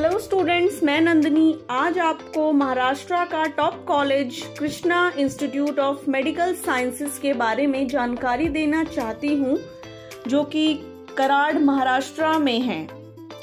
Hello students मैं नंदनी. आज आपको महाराष्ट्र का top college Krishna institute of medical sciences के बारे में जानकारी देना चाहती हूँ, जो कि कराड़, महाराष्ट्र में है।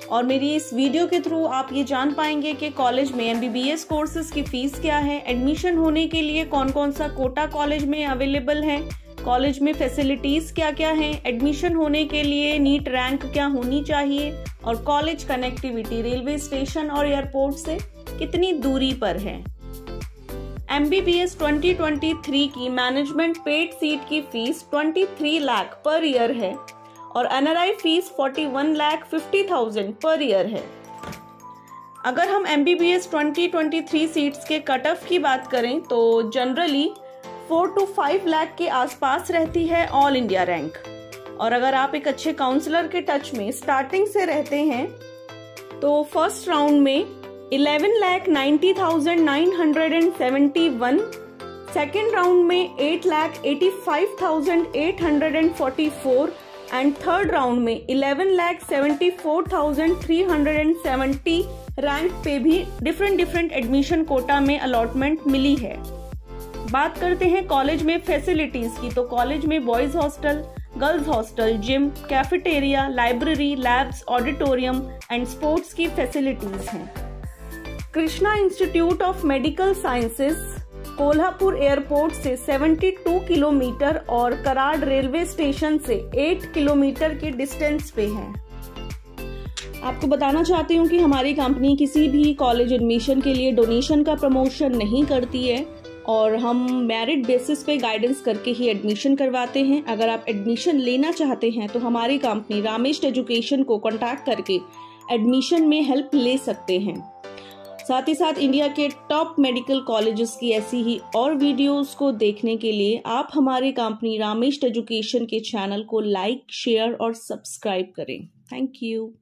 और मेरी इस वीडियो के थ्रू आप ये जान पाएँगे कि कॉलेज में एमबीबीएस कोर्सेज की फ़ीस क्या है एडमिशन होने के लिए कौन कौन सा कोटा कॉलेज में अवेलेबल है कॉलेज में फैसिलिटीज़ क्या क्या हैं? एडमिशन होने के लिए नीट रैंक क्या होनी चाहिए? और कॉलेज कनेक्टिविटी रेलवे स्टेशन और एयरपोर्ट से कितनी दूरी पर है? M B B S twenty twenty three की मैनेजमेंट पेड सीट की fees twenty three lakh per year है और NRI fees forty one lakh fifty thousand per year है। अगर हम M B B S twenty twenty three seats के cut off की बात करें तो generally four to five lakh के आसपास रहती है ऑल इंडिया रैंक। और अगर आप एक अच्छे काउंसलर के टच में स्टार्टिंग से रहते हैं तो फ़र्स्ट राउंड में eleven lakh ninety thousand nine hundred and seventy one second round में eight lakh eighty five thousand eight hundred and forty four and third round में eleven lakh seventy four thousand three hundred and seventy rank पे भी different different admission Kota में allotment मिली है। बात करते हैं college में फैसिलिटीज़ की। तो कॉलेज में boys hostel girls hostel gym cafeteria library labs auditorium and sports की फैसिलिटीज़ हैं। Krishna institute of medical sciences Kolhapur airport से 72 किलोमीटर और कराड़ रेलवे स्टेशन से 8 किलोमीटर के डिस्टेंस पे है। आपको बताना चाहती हूँ कि हमारी कंपनी किसी भी कॉलेज एडमिशन के लिए डोनेशन का प्रमोशन नहीं करती है। और हम मेरिट बेसिस पे गाइडेंस करके ही एडमिशन करवाते हैं। अगर आप एडमिशन लेना चाहते हैं तो हमारी कंपनी रामेश एजुकेशन को कॉन्टैक्ट करके एडमिशन में हेल्प ले सकते हैं। साथ ही साथ इंडिया के टॉप मेडिकल कॉलेजेस की ऐसी ही और वीडियोस को देखने के लिए आप हमारी कंपनी रामेश एजुकेशन के चैनल को लाइक शेयर और सब्सक्राइब करें। Thank you